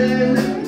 sin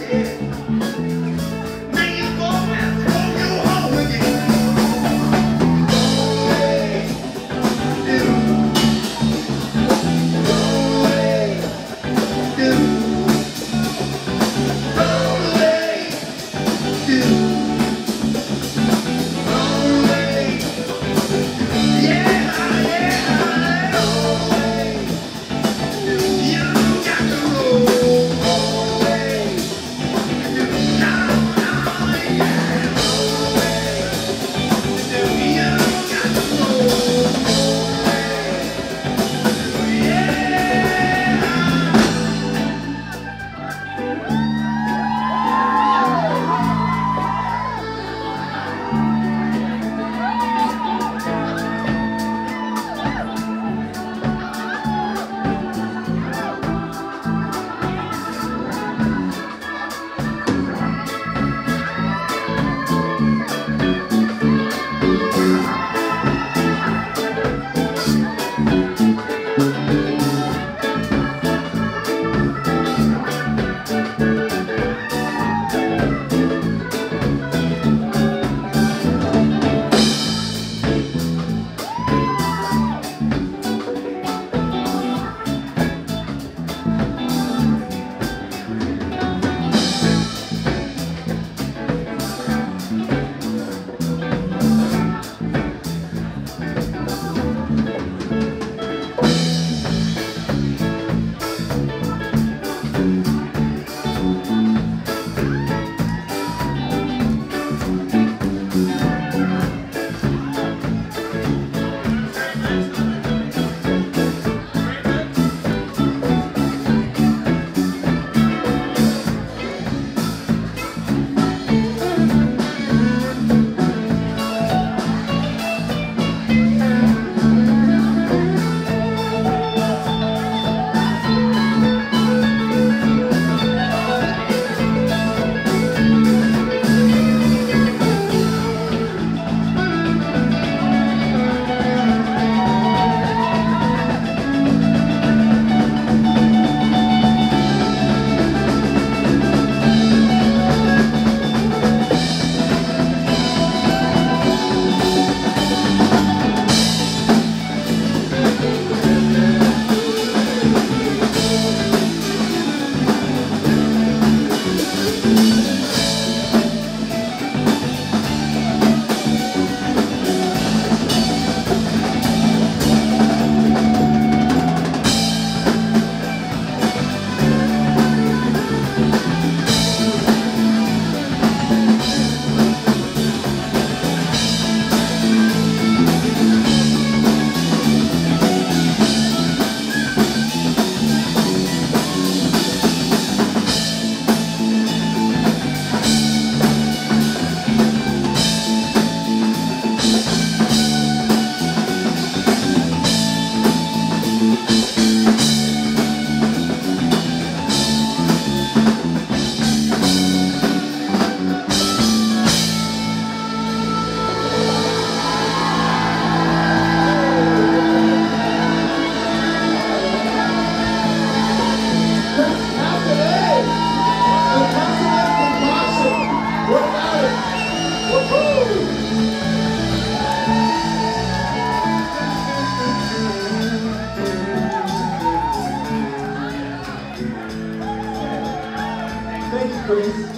Thank you, Chris. Thank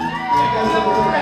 you guys